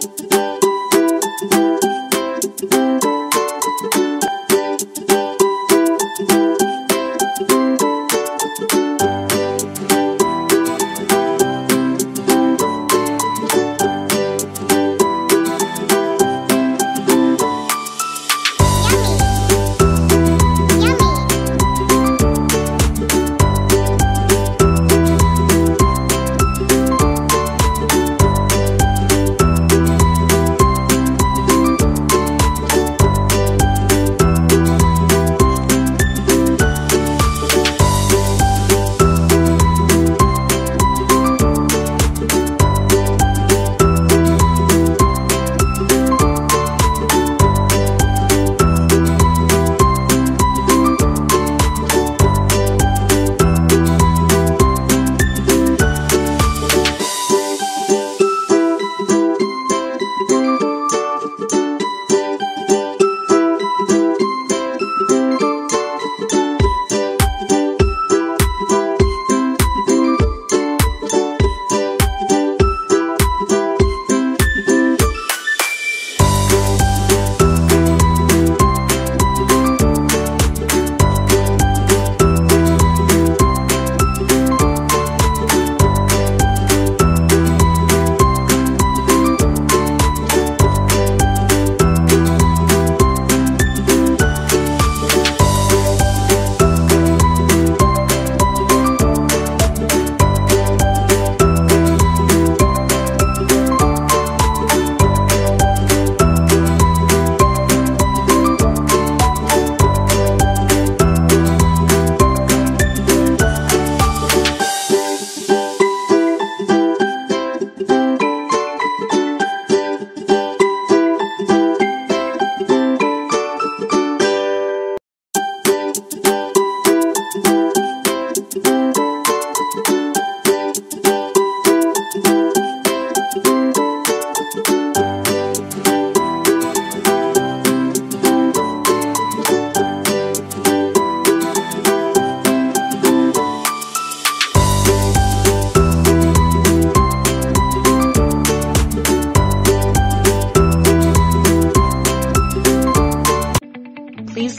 Please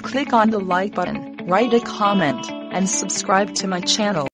click on the like button, write a comment, and subscribe to my channel.